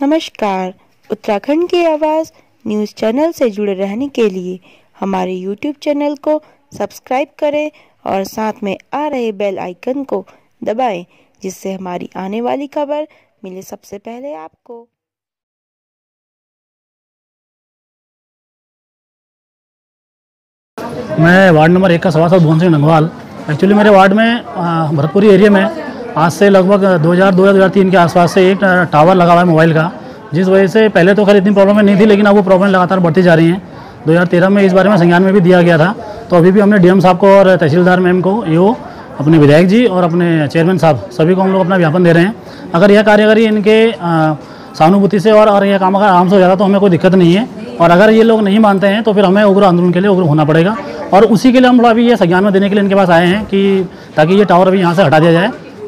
नमस्कार। उत्तराखंड की आवाज़ न्यूज़ चैनल से जुड़े रहने के लिए हमारे यूट्यूब चैनल को सब्सक्राइब करें और साथ में आ रहे बेल आइकन को दबाएँ, जिससे हमारी आने वाली खबर मिले सबसे पहले आपको। मैं वार्ड नंबर एक का सभासद भुवन सिंह नंगवाल। एक्चुअली मेरे वार्ड में भरतपुरी एरिया में आज से लगभग 2000 2003 के आसपास से एक टावर लगा हुआ है मोबाइल का, जिस वजह से पहले तो खैर इतनी प्रॉब्लम नहीं थी, लेकिन अब वो प्रॉब्लम लगातार बढ़ती जा रही हैं। 2013 में इस बारे में संज्ञान में भी दिया गया था। तो अभी भी हमने डीएम साहब को और तहसीलदार मैम को, ये, अपने विधायक जी और अपने चेयरमैन साहब, सभी को हम लोग अपना ज्ञापन दे रहे हैं। अगर यह कार्यकारी इनके सहानुभूति से और अगर यह काम अगर आराम से हो जाता तो हमें कोई दिक्कत नहीं है। और अगर ये लोग नहीं मानते हैं तो फिर हमें उग्र आंदोलन के लिए उग्र होना पड़ेगा। और उसी के लिए हम लोग अभी ये संज्ञान में देने के लिए इनके पास आए हैं कि ताकि ये टावर अभी यहाँ से हटा दिया जाए।